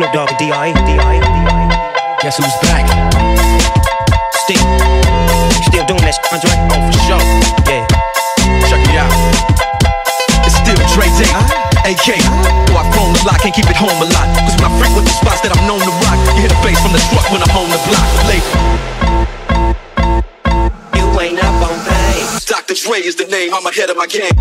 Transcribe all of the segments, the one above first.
Snoop Dogg and D.I. Guess who's back? Still, still doing that shit, Andre? Oh, for sure. Yeah. Check me out. It's still Dre Day, uh, AK. Though I've grown a lot, can't keep it home a lot. Cause when I frequent the spots that I'm known to rock, you hear the bass from the truck when I'm on the block. Late. You ain't up on things. Dr. Dre is the name, I'm ahead of my game.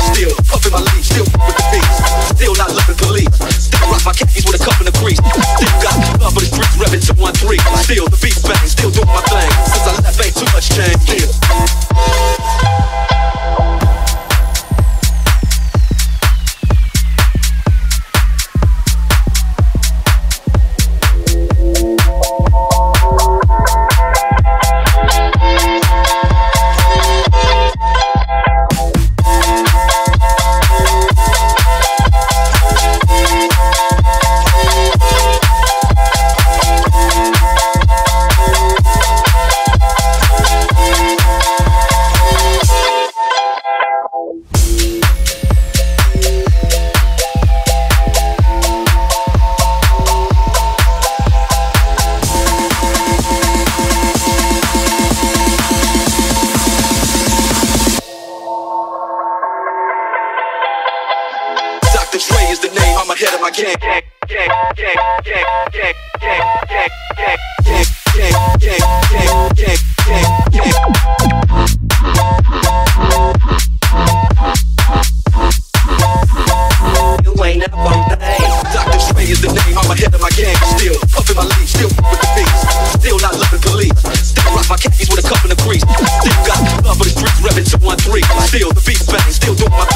Still puffin' my leaf, still with the beats. Still not loving police. Still rock my khakis with a cup and a grease. Still got love for the streets, revving. Still the bang, still doing my is the name. I'm ahead of my game. You ain't up on Dr. Dre is the name. I'm of my game. Still puffin' my leaf, still with the beats. Still not loving police. Still rock my khakis with a cup and the grease. Still got love for the streets, reppin' 213. Still the beats bang, still doing my